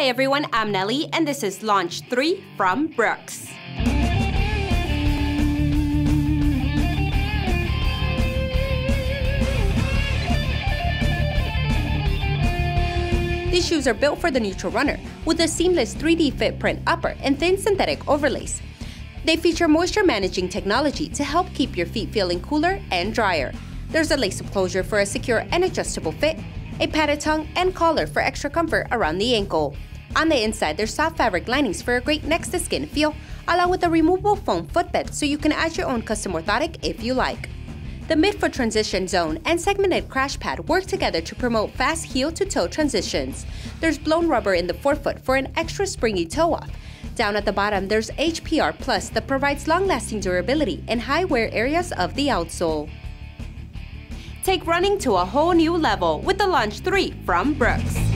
Hi everyone, I'm Nelly and this is Launch 3 from Brooks. These shoes are built for the neutral runner with a seamless 3D fit print upper and thin synthetic overlays. They feature moisture managing technology to help keep your feet feeling cooler and drier. There's a lace-up closure for a secure and adjustable fit, a padded tongue and collar for extra comfort around the ankle. On the inside, there's soft fabric linings for a great next-to-skin feel, along with a removable foam footbed so you can add your own custom orthotic if you like. The midfoot transition zone and segmented crash pad work together to promote fast heel-to-toe transitions. There's blown rubber in the forefoot for an extra springy toe off. Down at the bottom, there's HPR Plus that provides long-lasting durability in high wear areas of the outsole. Take running to a whole new level with the Launch 3 from Brooks.